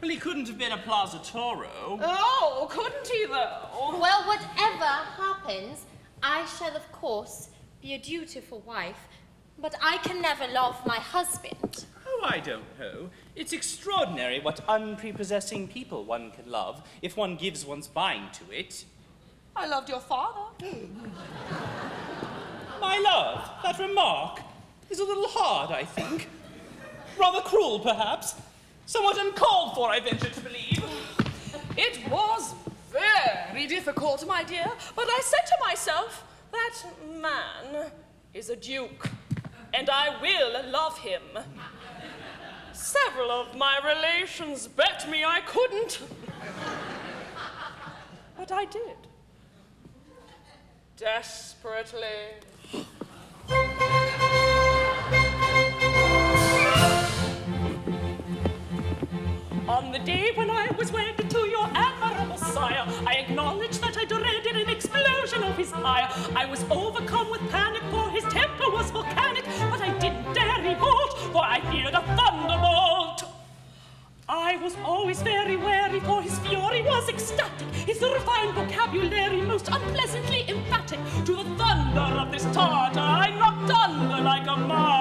Well, he couldn't have been a Plaza Toro. Oh, couldn't he though? Well, whatever happens, I shall, of course, be a dutiful wife, but I can never love my husband. Oh, I don't know. It's extraordinary what unprepossessing people one can love if one gives one's mind to it. I loved your father. My love, that remark is a little hard, I think. Rather cruel, perhaps. Somewhat uncalled for, I venture to believe. It was very difficult, my dear, but I said to myself, that man is a duke, and I will love him. Several of my relations bet me I couldn't. But I did. Desperately. Was wedded to your admirable sire, I acknowledge that I dreaded an explosion of his ire. I was overcome with panic, for his temper was volcanic, but I didn't dare revolt, for I feared a thunderbolt. I was always very wary, for his fury was ecstatic, his refined vocabulary most unpleasantly emphatic. To the thunder of this tartar, I knocked under like a martyr.